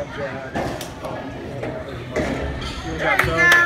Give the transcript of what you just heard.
You got some?